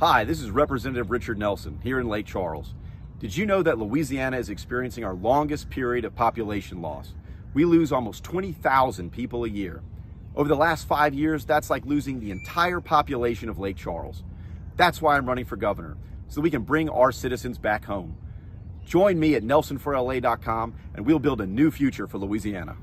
Hi, this is Representative Richard Nelson here in Lake Charles. Did you know that Louisiana is experiencing our longest period of population loss? We lose almost 20,000 people a year. Over the last five years, that's like losing the entire population of Lake Charles. That's why I'm running for governor, so we can bring our citizens back home. Join me at nelsonforla.com and we'll build a new future for Louisiana.